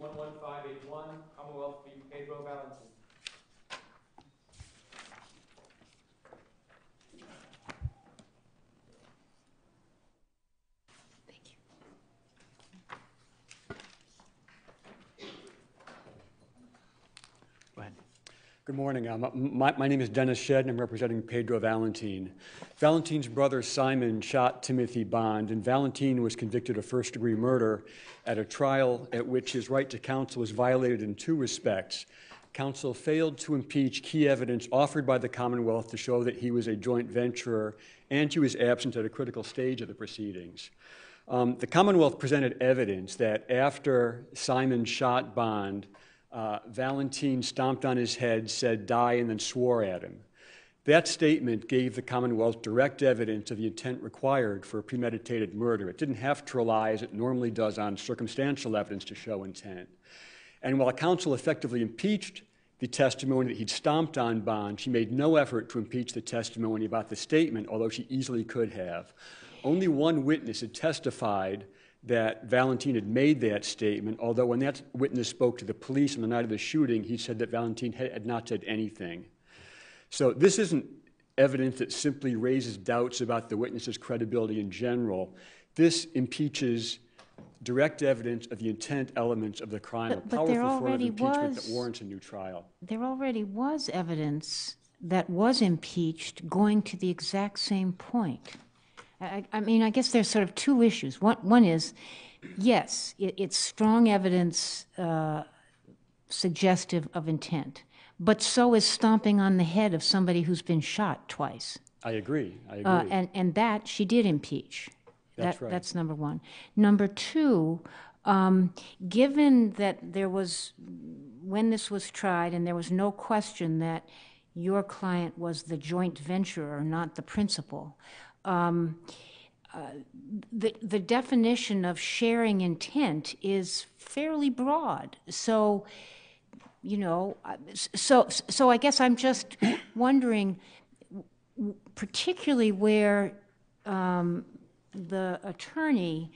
11581, Commonwealth v. Pedro Valentin. Good morning. Um, my, my, name is Dennis Shedd, and I'm representing Pedro Valentin. Valentin's brother Simon shot Timothy Bond, and Valentin was convicted of first degree murder at a trial at which his right to counsel was violated in two respects. Counsel failed to impeach key evidence offered by the Commonwealth to show that he was a joint venturer, and he was absent at a critical stage of the proceedings. Um, the Commonwealth presented evidence that after Simon shot Bond, uh, Valentin stomped on his head, said die, and then swore at him. That statement gave the Commonwealth direct evidence of the intent required for premeditated murder. It didn't have to rely, as it normally does, on circumstantial evidence to show intent. And while counsel effectively impeached the testimony that he'd stomped on Bond, she made no effort to impeach the testimony about the statement, although she easily could have. Only one witness had testified that Valentin had made that statement, although when that witness spoke to the police on the night of the shooting, he said that Valentin had not said anything. So this isn't evidence that simply raises doubts about the witness's credibility in general. This impeaches direct evidence of the intent elements of the crime, but, a powerful form of impeachment was, that warrants a new trial. There already was evidence that was impeached going to the exact same point. I, I mean, I guess there's sort of two issues. One, one is, yes, it, it's strong evidence uh, suggestive of intent, but so is stomping on the head of somebody who's been shot twice. I agree. I agree. Uh, and, and that she did impeach. That's that, right. That's number one. Number two, um, given that there was, when this was tried, and there was no question that your client was the joint venturer, not the principal, um, uh, the, the definition of sharing intent is fairly broad. So, you know, so, so I guess I'm just wondering, particularly where um, the attorney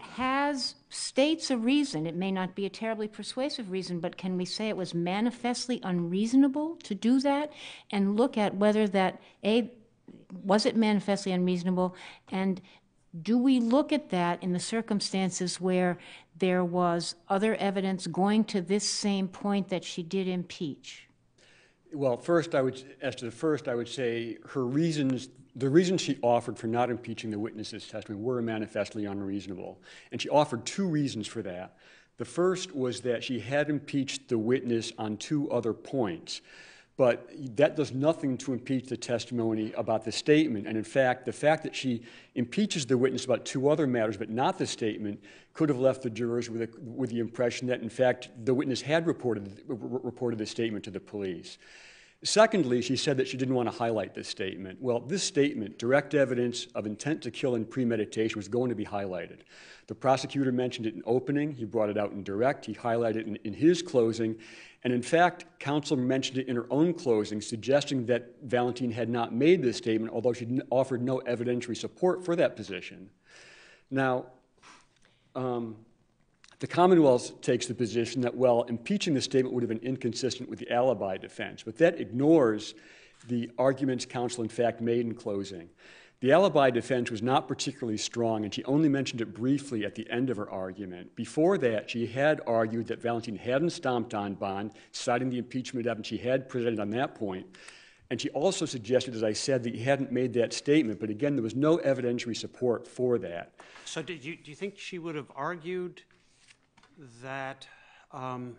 has states a reason it may not be a terribly persuasive reason but can we say it was manifestly unreasonable to do that and look at whether that a was it manifestly unreasonable? And do we look at that in the circumstances where there was other evidence going to this same point that she did impeach? Well, first, I would, as to the first, I would say her reasons, the reasons she offered for not impeaching the witness's testimony were manifestly unreasonable. And she offered two reasons for that. The first was that she had impeached the witness on two other points. But that does nothing to impeach the testimony about the statement. And in fact, the fact that she impeaches the witness about two other matters, but not the statement, could have left the jurors with, a, with the impression that, in fact, the witness had reported, reported the statement to the police. Secondly, she said that she didn't want to highlight this statement. Well, this statement, direct evidence of intent to kill and premeditation, was going to be highlighted. The prosecutor mentioned it in opening, he brought it out in direct, he highlighted it in, in his closing, and in fact, counsel mentioned it in her own closing, suggesting that Valentin had not made this statement, although she offered no evidentiary support for that position. Now, um, the Commonwealth takes the position that, well, impeaching the statement would have been inconsistent with the alibi defense, but that ignores the arguments counsel, in fact, made in closing. The alibi defense was not particularly strong, and she only mentioned it briefly at the end of her argument. Before that, she had argued that Valentin hadn't stomped on Bond, citing the impeachment evidence she had presented on that point. And she also suggested, as I said, that he hadn't made that statement, but again, there was no evidentiary support for that. So, did you, do you think she would have argued that? Um,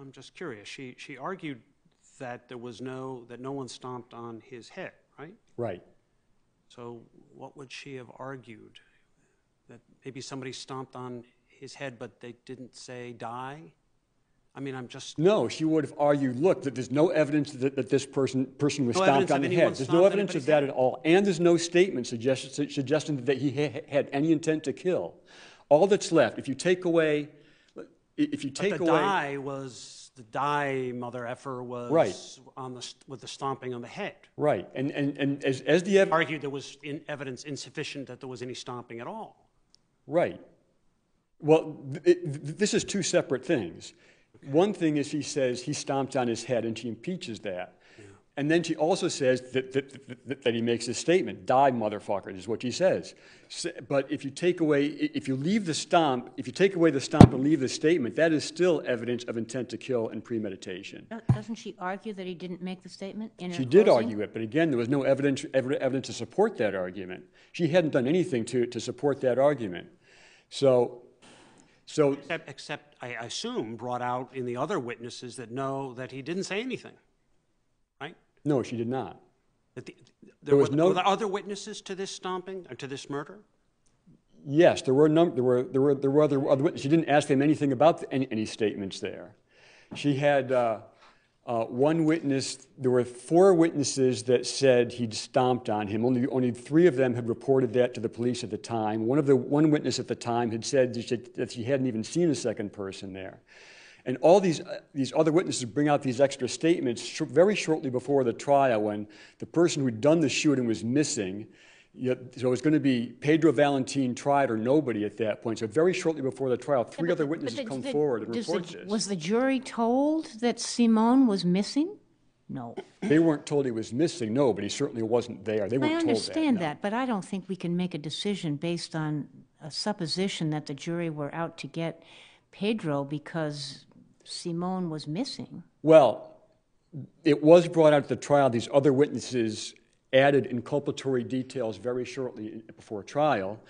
I'm just curious. She she argued that there was no that no one stomped on his head, right? Right. So, what would she have argued? That maybe somebody stomped on his head, but they didn't say die? I mean, I'm just. No, she would have argued look, that there's no evidence that, that this person, person was no stomped on the head. There's no evidence of that at all. And there's no statement suggesting, suggesting that he ha had any intent to kill. All that's left, if you take away. If you take but the away. die was the die mother effer was right. on the with the stomping on the head. Right, and and, and as as the ev- argued there was in evidence insufficient that there was any stomping at all. Right. Well, th- it, th- this is two separate things. One thing is he says he stomped on his head and she impeaches that. And then she also says that, that, that, that he makes a statement, die motherfucker, is what she says. But if you take away, if you leave the stomp, if you take away the stomp and leave the statement, that is still evidence of intent to kill and premeditation. Doesn't she argue that he didn't make the statement in her She did closing? argue it, but again, there was no evidence, evidence to support that argument. She hadn't done anything to, to support that argument. So, so Except, except, I assume, brought out in the other witnesses that know that he didn't say anything, right? No, she did not. That the, There was were, no- other witnesses to this stomping, or to this murder? Yes, there were num, there were, there were, there were other, other witnesses. She didn't ask them anything about the- any, any statements there. She had, uh, uh, one witness, there were four witnesses that said he'd stomped on him. Only, only three of them had reported that to the police at the time. One of the, one witness at the time had said that she, that she hadn't even seen a second person there. And all these, uh, these other witnesses bring out these extra statements sh- very shortly before the trial when the person who'd done the shooting was missing. Yet, so it was going to be Pedro Valentin tried or nobody at that point. So very shortly before the trial, three But other the- witnesses the- come the- forward and does the- report this. Was the jury told that Simone was missing? No. They weren't told he was missing, no, but he certainly wasn't there. They weren't told that. I understand no. that, but I don't think we can make a decision based on a supposition that the jury were out to get Pedro because Simone was missing. Well, it was brought out at the trial. These other witnesses added inculpatory details very shortly before trial.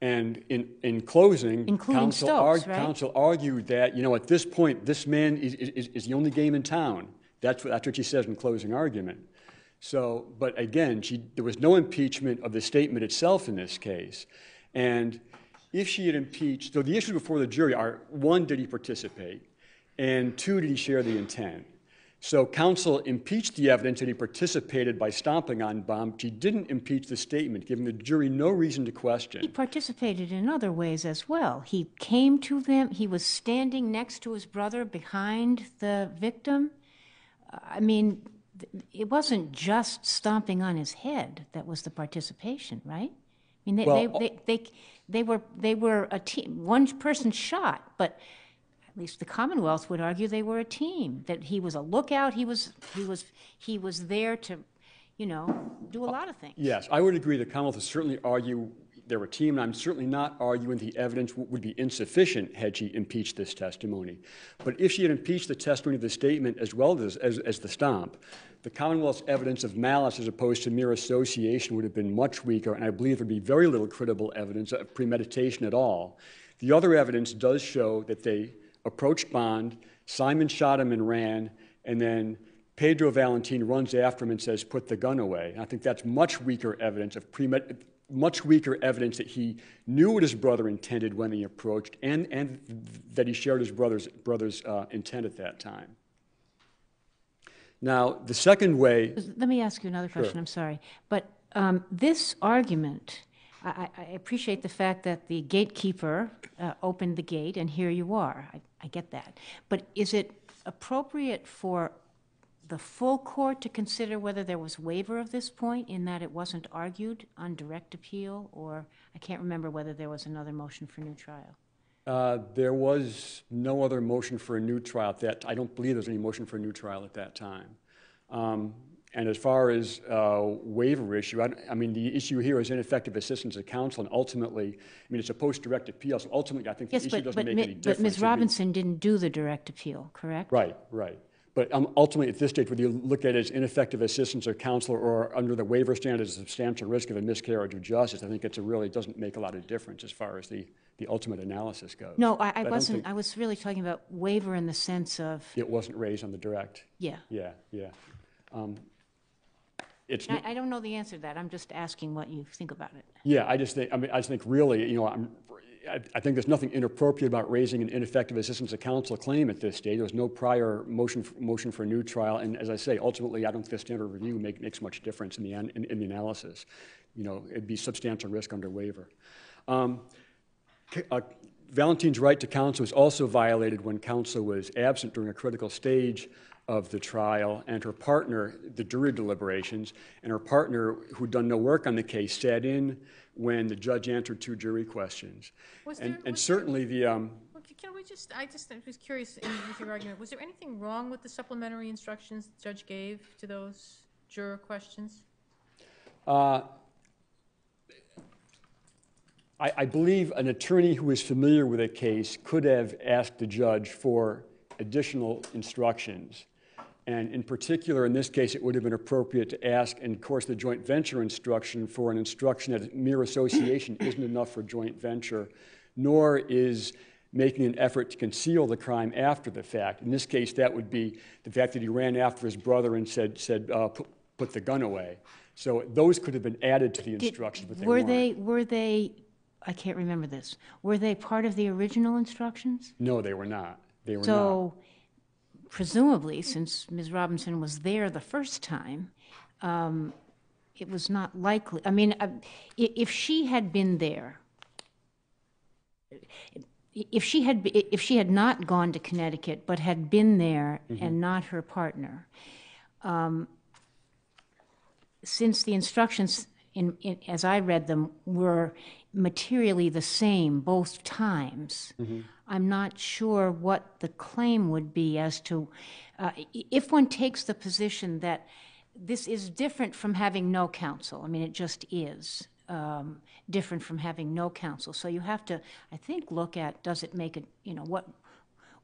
And in, in closing, counsel, Stokes, arg- right? counsel argued that, you know, at this point, this man is, is, is the only game in town. That's what, that's what she says in closing argument. So, but again, she, there was no impeachment of the statement itself in this case. And if she had impeached, so the issues before the jury are, one, did he participate? And two, did he share the intent? So counsel impeached the evidence that he participated by stomping on Bond. She didn't impeach the statement, giving the jury no reason to question. He participated in other ways as well. He came to them, he was standing next to his brother behind the victim. I mean, it wasn't just stomping on his head that was the participation, right? I mean, they, they, they, they, they were, they were a team. One person shot, but at least the Commonwealth would argue they were a team. That he was a lookout. He was, he was, he was there to, you know, do a uh, lot of things. Yes, I would agree that Commonwealth would certainly argue they're a team, and I'm certainly not arguing the evidence w- would be insufficient had she impeached this testimony. But if she had impeached the testimony of the statement as well as, as, as the stomp, the Commonwealth's evidence of malice as opposed to mere association would have been much weaker, and I believe there'd be very little credible evidence of premeditation at all. The other evidence does show that they approached Bond, Simon shot him and ran, and then Pedro Valentin runs after him and says, "Put the gun away." And I think that's much weaker evidence of premed- much weaker evidence that he knew what his brother intended when he approached, and and that he shared his brother's brother's uh, intent at that time. Now, the second way, Let me ask you another question, I'm sorry. But um, this argument, I, I appreciate the fact that the gatekeeper uh, opened the gate, and here you are. I, I get that. But is it appropriate for the full court to consider whether there was waiver of this point, in that it wasn't argued on direct appeal, or, I can't remember whether there was another motion for new trial? uh, there was no other motion for a new trial at that. I don't believe there was any motion for a new trial at that time. Um, and as far as uh, waiver issue, I, I mean, the issue here is ineffective assistance of counsel, and ultimately, I mean, it's a post-direct appeal, so ultimately, I think the Yes, issue but, doesn't but, make any but difference. Ms. It'd be- Robinson didn't do the direct appeal, correct? Right, right. But um, ultimately, at this stage, whether you look at it as ineffective assistance of counsel or under the waiver standard as a substantial risk of a miscarriage of justice, I think it's a really doesn't make a lot of difference as far as the, the ultimate analysis goes. No, I, I wasn't, think- I was really talking about waiver in the sense of, It wasn't raised on the direct. yeah. Yeah, yeah. Um, It's, I, I don't know the answer to that, I'm just asking what you think about it. yeah, I just think, I mean, I just think really, you know, I'm, I, I think there's nothing inappropriate about raising an ineffective assistance of counsel claim at this stage. There was no prior motion, motion for a new trial, and as I say, ultimately, I don't think the standard review make, makes much difference in the, an- in, in the analysis. You know, it'd be substantial risk under waiver. Um, uh, Valentin's right to counsel was also violated when counsel was absent during a critical stage of the trial, and her partner, the jury deliberations, and her partner, who'd done no work on the case, sat in when the judge answered two jury questions. Was And, there- and was there- certainly the, um, Can we just, I just was curious in- with your argument, was there anything wrong with the supplementary instructions the judge gave to those juror questions? uh, I, I believe an attorney who is familiar with a case could have asked the judge for additional instructions. And in particular, in this case, it would have been appropriate to ask, and of course, the joint venture instruction for an instruction that mere association isn't enough for joint venture, nor is making an effort to conceal the crime after the fact. In this case, that would be the fact that he ran after his brother and said, said uh, put, put the gun away. So those could have been added to the Did- instructions, but they Were weren't. they, were they, I can't remember this, were they part of the original instructions? No, they were not. They were not. So presumably, since Ms. Robinson was there the first time, um, it was not likely, I mean, uh, i- if she had been there, if she had, if she had not gone to Connecticut, but had been there and not her partner, um, since the instructions, in, in, as I read them, were materially the same both times, I'm not sure what the claim would be as to, uh, if one takes the position that this is different from having no counsel, I mean, it just is, um, different from having no counsel. So you have to, I think, look at, does it make it, you know, what,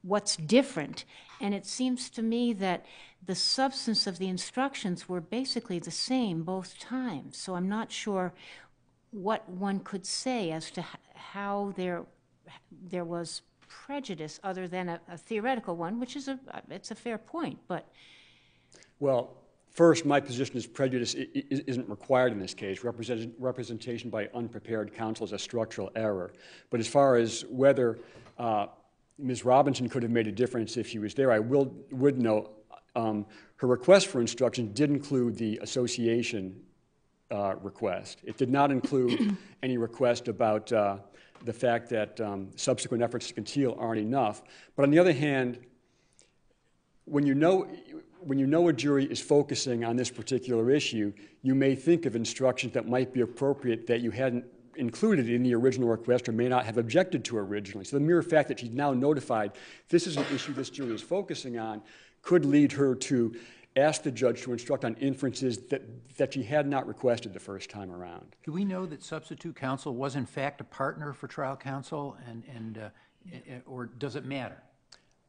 what's different. And it seems to me that the substance of the instructions were basically the same both times. So I'm not sure what one could say as to how there, there was prejudice other than a, a theoretical one, which is a, it's a fair point, but Well, first, my position is prejudice isn't required in this case. Representation by unprepared counsel is a structural error. But as far as whether uh, Ms. Robinson could have made a difference if she was there, I will, would note, um, her request for instruction did include the association uh, request. It did not include any request about uh, the fact that um, subsequent efforts to conceal aren't enough. But on the other hand, when you know when you know a jury is focusing on this particular issue, you may think of instructions that might be appropriate that you hadn't included in the original request or may not have objected to originally. So the mere fact that she's now notified this is an issue this jury is focusing on could lead her to ask the judge to instruct on inferences that, that she had not requested the first time around. Do we know that substitute counsel was in fact a partner for trial counsel, and, and, uh, or does it matter?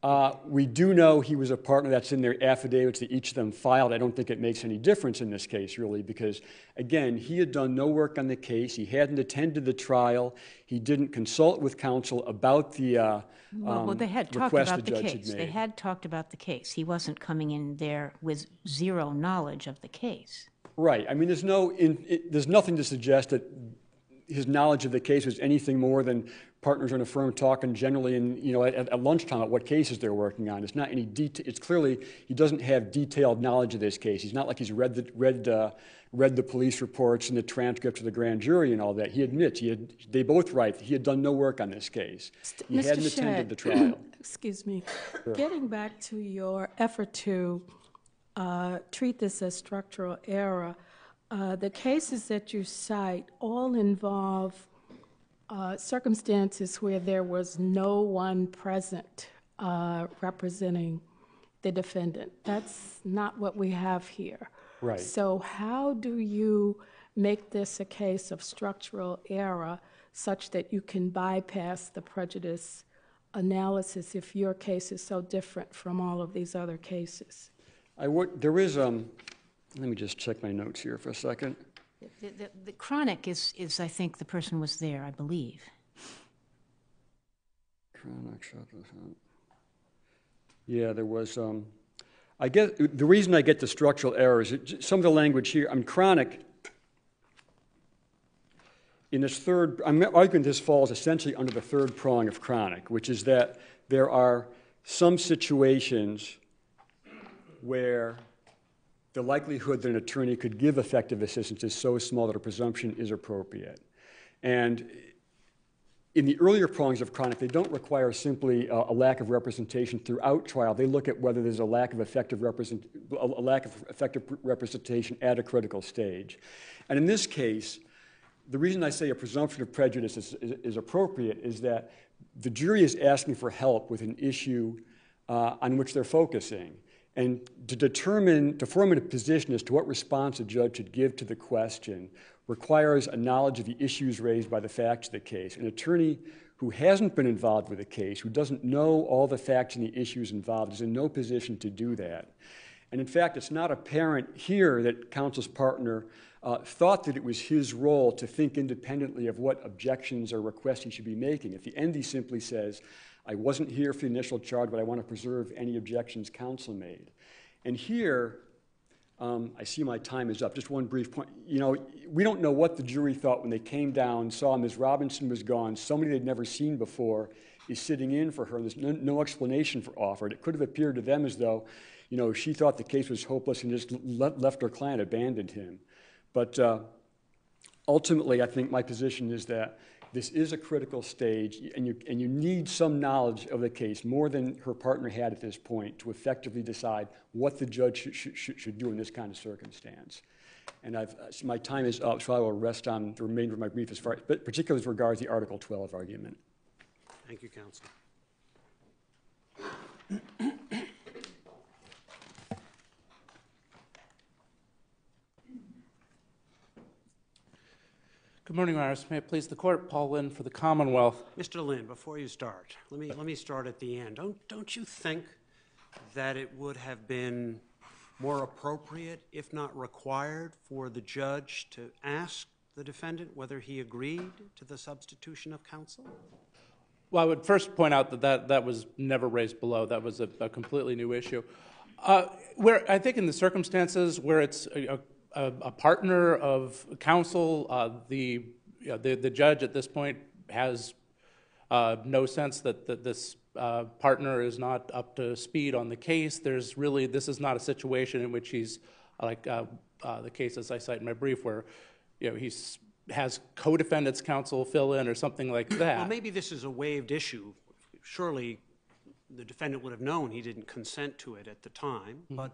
Uh, We do know he was a partner, that's in their affidavits that each of them filed. I don't think it makes any difference in this case, really, because, again, he had done no work on the case, he hadn't attended the trial, he didn't consult with counsel about the uh, Well, well, um, they had talked about the the case. They had talked about the case. He wasn't coming in there with zero knowledge of the case. Right, I mean, there's no, in, it, there's nothing to suggest that his knowledge of the case was anything more than partners in a firm talking generally in, you know, at, at lunchtime at what cases they're working on. It's not any detail, it's clearly, he doesn't have detailed knowledge of this case. He's not like he's read the, read, uh, read the police reports and the transcripts of the grand jury and all that. He admits, he had, they both write, he had done no work on this case. He Mr. hadn't Shedd, attended the trial. Excuse me. Getting back to your effort to uh, treat this as structural error, uh, the cases that you cite all involve uh, circumstances where there was no one present uh, representing the defendant. That's not what we have here. Right. So how do you make this a case of structural error such that you can bypass the prejudice analysis if your case is so different from all of these other cases? I would, there is, um, let me just check my notes here for a second. The, the, the Cronic is, is, I think, the person was there, I believe. Cronic Yeah, there was, um, I get, the reason I get the structural errors, it- some of the language here, I'm Cronic, in this third, I'm arguing this falls essentially under the third prong of Cronic, which is that there are some situations where the likelihood that an attorney could give effective assistance is so small that a presumption is appropriate. And in the earlier prongs of Cronic, they don't require simply a, a lack of representation throughout trial. They look at whether there's a lack of effective represent, a, a lack of effective representation at a critical stage. And in this case, the reason I say a presumption of prejudice is, is, is appropriate is that the jury is asking for help with an issue uh, on which they're focusing. And to determine, to form a position as to what response a judge should give to the question requires a knowledge of the issues raised by the facts of the case. An attorney who hasn't been involved with a case, who doesn't know all the facts and the issues involved, is in no position to do that. And in fact, it's not apparent here that counsel's partner uh, thought that it was his role to think independently of what objections or requests he should be making. At the end, he simply says, I wasn't here for the initial charge, but I want to preserve any objections counsel made. And here, um, I see my time is up. Just one brief point. You know, we don't know what the jury thought when they came down, saw Ms. Robinson was gone, somebody they'd never seen before is sitting in for her, there's no, no explanation for offered. It could have appeared to them as though, you know, she thought the case was hopeless and just le- left her client, abandoned him. But uh, ultimately, I think my position is that this is a critical stage, and you, and you need some knowledge of the case, more than her partner had at this point, to effectively decide what the judge should, should, should do in this kind of circumstance. And I've, uh, my time is up, so I will rest on the remainder of my brief, as far, but particularly as regards the Article 12 argument. Thank you, counsel. Good morning, Your Honors. May it please the court, Paul Lynn for the Commonwealth. Mr. Lynn, before you start, let me, let me start at the end. Don't, don't you think that it would have been more appropriate, if not required, for the judge to ask the defendant whether he agreed to the substitution of counsel? Well, I would first point out that that, that was never raised below. That was a, a completely new issue. Uh, where I think in the circumstances where it's a, a, a partner of counsel, uh, the, you know, the the judge at this point has uh, no sense that, that this uh, partner is not up to speed on the case. There's really this is not a situation in which he's like uh, uh, the cases I cite in my brief where you know he's has co-defendants counsel fill in or something like that. Well, maybe this is a waived issue. Surely the defendant would have known he didn't consent to it at the time, but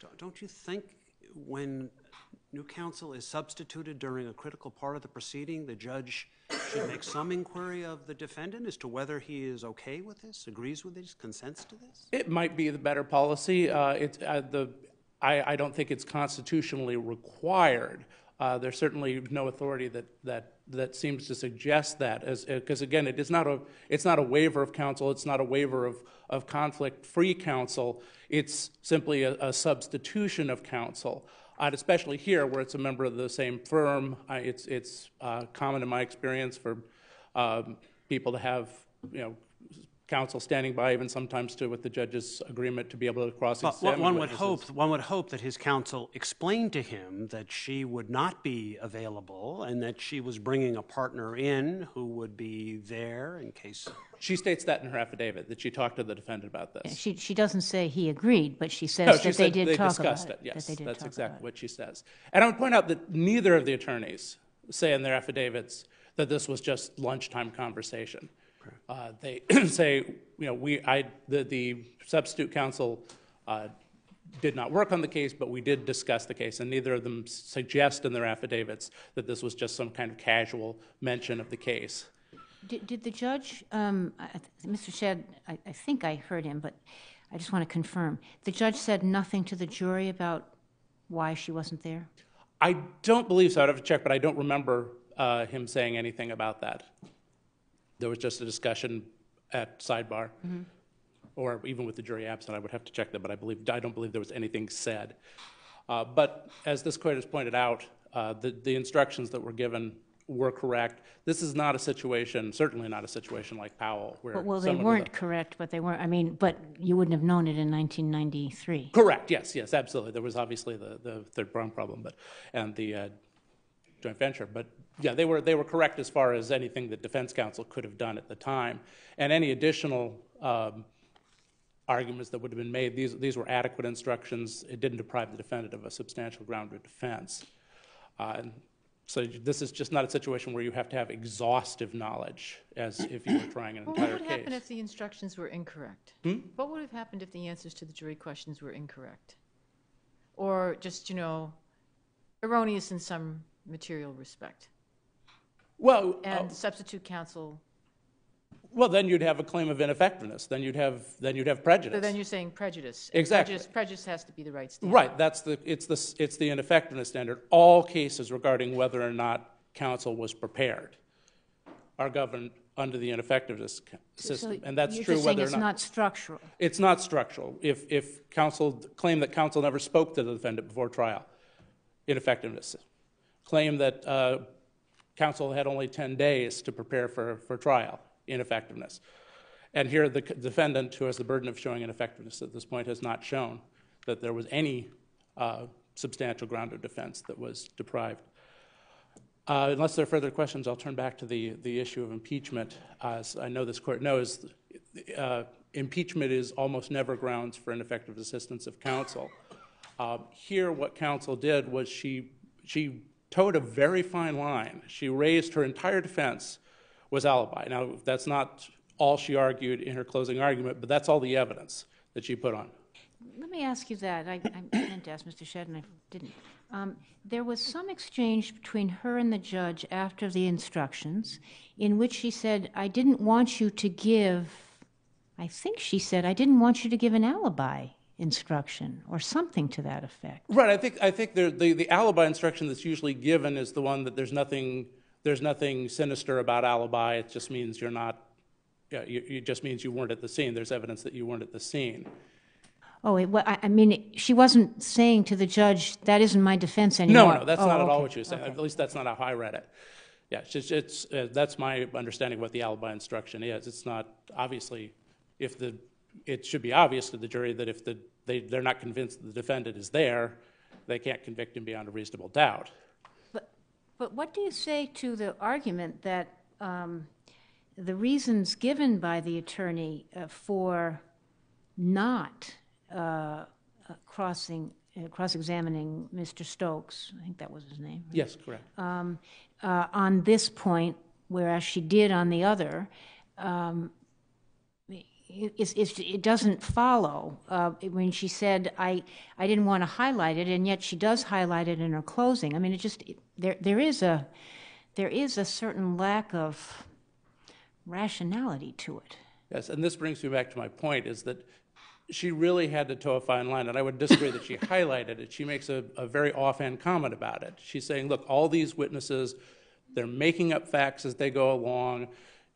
don't- don't you think when new counsel is substituted during a critical part of the proceeding, the judge should make some inquiry of the defendant as to whether he is okay with this, agrees with this, consents to this? It might be the better policy. Uh, uh, the, I, I don't think it's constitutionally required. Uh, there's certainly no authority that, that, that seems to suggest that, as, because again, it is not a, it's not a waiver of counsel, it's not a waiver of, of conflict-free counsel, it's simply a, a substitution of counsel. And especially here, where it's a member of the same firm, I, it's, it's uh, common in my experience for um, people to have, you know, counsel standing by, even sometimes to with the judge's agreement to be able to cross-examine one would hope, one would hope that his counsel explained to him that she would not be available and that she was bringing a partner in who would be there in case. She states that in her affidavit, that she talked to the defendant about this. She, she doesn't say he agreed, but she No, says she that they did they talk about discussed it. it, yes. that they did That's talk exactly about it. what she says. And I would point out that neither of the attorneys say in their affidavits that this was just lunchtime conversation. Uh, They say, you know, we, I, the, the substitute counsel uh, did not work on the case, but we did discuss the case, and neither of them suggest in their affidavits that this was just some kind of casual mention of the case. Did, did the judge, um, I- I Mr. Shedd, I, I think I heard him, but I just want to confirm. The judge said nothing to the jury about why she wasn't there? I don't believe so. I'd have to check, but I don't remember uh, him saying anything about that. There was just a discussion at sidebar, or even with the jury absent. I would have to check that, but I believe I don't believe there was anything said. Uh, but as this court has pointed out, uh, the, the instructions that were given were correct. This is not a situation, certainly not a situation like Powell, where well, they someone with a- weren't correct, but they weren't, I mean, but you wouldn't have known it in 1993. Correct, yes, yes, absolutely. There was obviously the, the third prong problem, but, and the uh, joint venture. But, yeah, they were, they were correct as far as anything that defense counsel could have done at the time. And any additional um, arguments that would have been made, these, these were adequate instructions. It didn't deprive the defendant of a substantial ground of defense. Uh, and So this is just not a situation where you have to have exhaustive knowledge as if you were trying an Well, entire what would happen if the instructions were incorrect? What would have happened if the answers to the jury questions were incorrect? Or just, you know, erroneous in some material respect? Well, uh, and substitute counsel, well, then you'd have a claim of ineffectiveness. Then you'd have, then you'd have prejudice. so then you're saying prejudice. Exactly. Prejudice, prejudice has to be the right standard. Right, that's the, it's the, it's the ineffectiveness standard. All cases regarding whether or not counsel was prepared are governed under the ineffectiveness ca- So system, and that's you're true just saying whether or it's not. not structural. It's not structural. If, if counsel, claim that counsel never spoke to the defendant before trial, ineffectiveness. Claim that uh, counsel had only 10 days to prepare for, trial, ineffectiveness. And here, the defendant, who has the burden of showing ineffectiveness at this point, has not shown that there was any uh, substantial ground of defense that was deprived. Uh, Unless there are further questions, I'll turn back to the, the issue of impeachment. As I know this court knows, uh, impeachment is almost never grounds for ineffective assistance of counsel. Here, what counsel did was she, she toed a very fine line. She raised her entire defense was alibi. Now, that's not all she argued in her closing argument, but that's all the evidence that she put on. Let me ask you that. I, I meant to ask Mr. Shedd, and I didn't. Um, there was some exchange between her and the judge after the instructions in which she said, I didn't want you to give, I think she said, I didn't want you to give an alibi instruction or something to that effect. Right, I think, I think the, the, the alibi instruction that's usually given is the one that there's nothing, there's nothing sinister about alibi. It just means you're not, yeah, you, it just means you weren't at the scene. There's evidence that you weren't at the scene. Oh, it, wa- I, I mean, she wasn't saying to the judge, that isn't my defense anymore. No, no, that's Oh, not at all what she was saying. okay. At least that's not how I read it. Yeah, it's, just- it's, uh, that's my understanding of what the alibi instruction is. It's not, obviously, if the, it should be obvious to the jury that if the, they, they're not convinced the defendant is there, they can't convict him beyond a reasonable doubt. But, but what do you say to the argument that um, the reasons given by the attorney uh, for not uh, uh, crossing, uh, cross-examining Mr. Stokes, I think that was his name, Yes, correct. um, uh, on this point, whereas she did on the other, um, it doesn't follow. Uh, when she said, I, I didn't want to highlight it, and yet she does highlight it in her closing. I mean, it just, there, there is a, there is a certain lack of rationality to it. Yes, and this brings me back to my point, is that she really had to toe a fine line, and I would disagree that she highlighted it. She makes a, a very offhand comment about it. She's saying, look, all these witnesses, they're making up facts as they go along.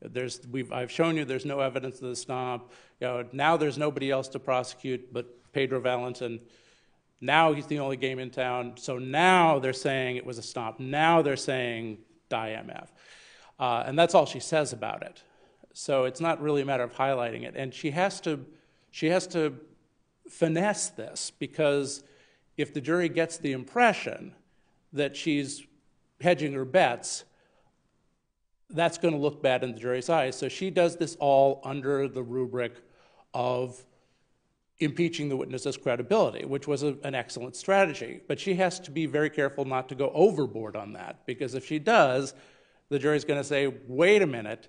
There's, we've, I've shown you there's no evidence of the stomp. You know, now there's nobody else to prosecute but Pedro Valentin. Now he's the only game in town. So now they're saying it was a stomp. Now they're saying die MF. Uh, and that's all she says about it. So it's not really a matter of highlighting it. And she has to, she has to finesse this because if the jury gets the impression that she's hedging her bets, that's going to look bad in the jury's eyes. So she does this all under the rubric of impeaching the witness's credibility, which was a, an excellent strategy. But she has to be very careful not to go overboard on that, because if she does, the jury's going to say, wait a minute,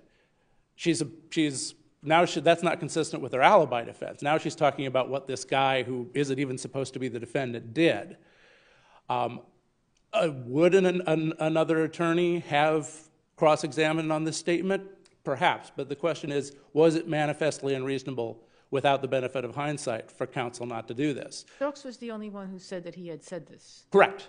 she's, a, she's now she, that's not consistent with her alibi defense. Now she's talking about what this guy who isn't even supposed to be the defendant did. Um, uh, would an, an, another attorney have cross-examined on this statement? Perhaps, but the question is, was it manifestly unreasonable without the benefit of hindsight for counsel not to do this? Stokes was the only one who said that he had said this. Correct.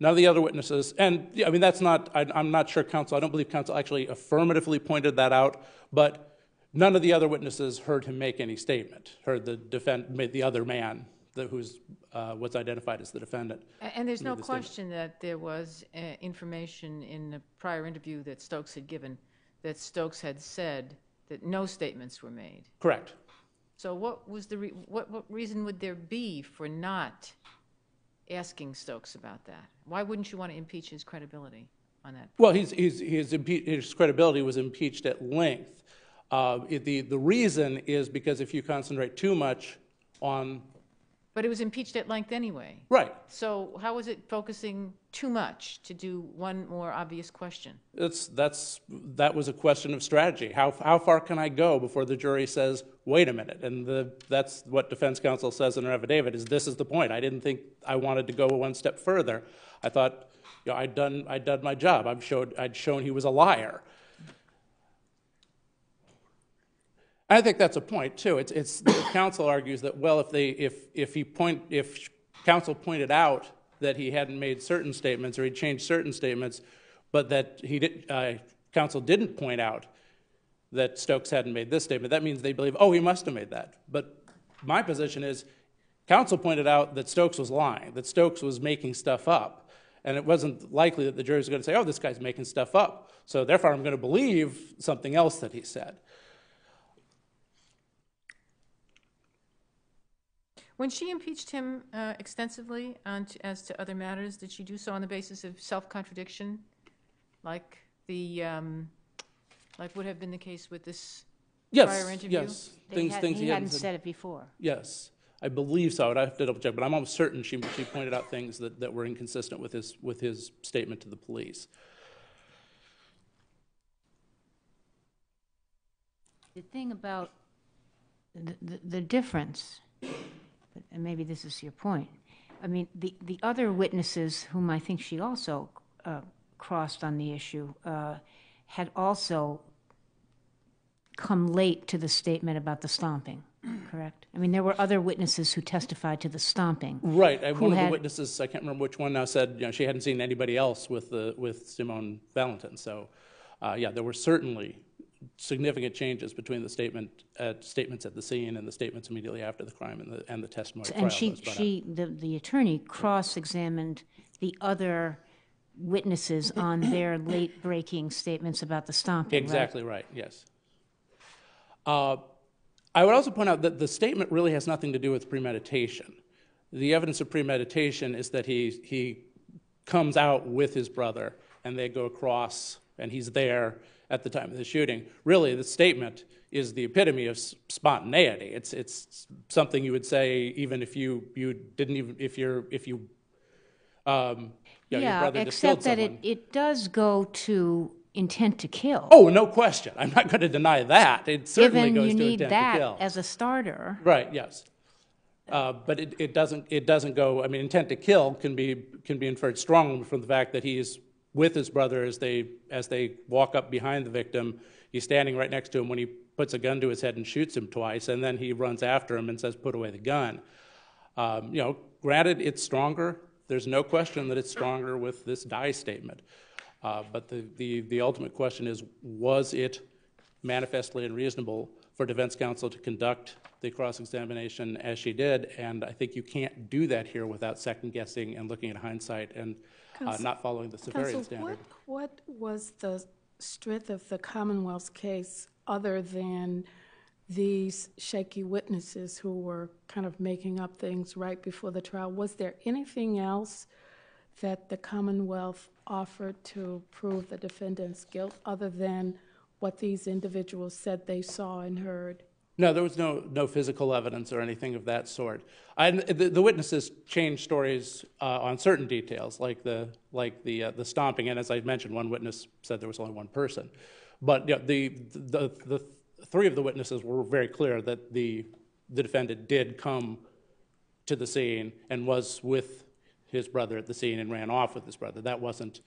None of the other witnesses, and I mean, that's not, I, I'm not sure counsel, I don't believe counsel actually affirmatively pointed that out, but none of the other witnesses heard him make any statement, heard the defend, made the other man, the, who's, uh, was identified as the defendant. And there's no the question that there was uh, information in the prior interview that Stokes had given, that Stokes had said that no statements were made. Correct. So what was the, re- what, what reason would there be for not asking Stokes about that? Why wouldn't you want to impeach his credibility on that? Well, he's, he's, his, impe- his credibility was impeached at length. Uh, it- the, the reason is because if you concentrate too much on, But it was impeached at length anyway. right, So how was it focusing too much to do one more obvious question? That's, that's, that was a question of strategy. How, how far can I go before the jury says, wait a minute? And the, that's what defense counsel says in her affidavit, is this is the point. I didn't think I wanted to go one step further. I thought you know, I'd done, I'd done my job. I've showed, I'd shown he was a liar. I think that's a point too. It's, it's, the counsel argues that, well, if they, if, if he point, if counsel pointed out that he hadn't made certain statements or he changed certain statements, but that he did, uh, counsel didn't point out that Stokes hadn't made this statement, that means they believe, oh, he must have made that. But my position is, counsel pointed out that Stokes was lying, that Stokes was making stuff up. And it wasn't likely that the jury's going to say, oh, this guy's making stuff up. So therefore, I'm going to believe something else that he said. When she impeached him uh, extensively on, t- as to other matters, did she do so on the basis of self-contradiction? Like the, um, like would have been the case with this Yes, prior interview? yes. They Things, had- things He he hadn't hadn't said. said it before. Yes, I believe so. I'd have to double check, but I'm almost certain she, she pointed out things that, that were inconsistent with his, with his statement to the police. The thing about the, the, the difference, and maybe this is your point, I mean, the, the other witnesses whom I think she also uh, crossed on the issue uh, had also come late to the statement about the stomping, correct? I mean, there were other witnesses who testified to the stomping. Right, I- one of the witnesses, I can't remember which one now, said, you know, she hadn't seen anybody else with the, with Simone Valentin. So, uh, yeah, there were certainly significant changes between the statement, uh, statements at the scene and the statements immediately after the crime and the, and the testimony at. And she, was brought out. she, the, the attorney cross-examined the other witnesses on their late-breaking statements about the stomping, right? Exactly right, yes. Uh, I would also point out that the statement really has nothing to do with premeditation. The evidence of premeditation is that he, he comes out with his brother and they go across and he's there at the time of the shooting. Really, the statement is the epitome of spontaneity. It's, it's something you would say even if you, you didn't even, if you're, if you, um, you know, your Yeah, except that it, someone. it does go to intent to kill. Oh, no question. I'm not going to deny that. It certainly Given goes you to need intent to that kill. as a starter. Right, yes. Uh, But it, it doesn't, it doesn't go, I mean, intent to kill can be, can be inferred strongly from the fact that he's with his brother as they, as they walk up behind the victim. He's standing right next to him when he puts a gun to his head and shoots him twice, and then he runs after him and says, put away the gun. Um, You know, granted, it's stronger. There's no question that it's stronger with this die statement. Uh, But the, the, the ultimate question is, was it manifestly unreasonable for defense counsel to conduct the cross-examination as she did? And I think you can't do that here without second-guessing and looking at hindsight and Uh, counsel- not following the Saferian Counsel, standard. what, what was the strength of the Commonwealth's case other than these shaky witnesses who were kind of making up things right before the trial? Was there anything else that the Commonwealth offered to prove the defendant's guilt other than what these individuals said they saw and heard? No, there was no, no physical evidence or anything of that sort. And the, the witnesses changed stories uh, on certain details, like the, like the, uh, the stomping. And as I mentioned, one witness said there was only one person. But you know, the, the, the three of the witnesses were very clear that the, the defendant did come to the scene and was with his brother at the scene and ran off with his brother. That wasn't,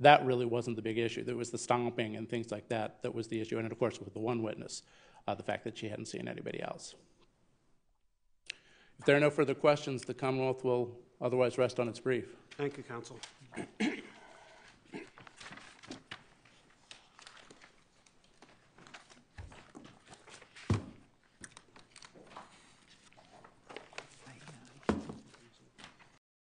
that really wasn't the big issue. There was the stomping and things like that that was the issue. And of course, with the one witness, Uh, the fact that she hadn't seen anybody else. If there are no further questions, the Commonwealth will otherwise rest on its brief. Thank you, counsel.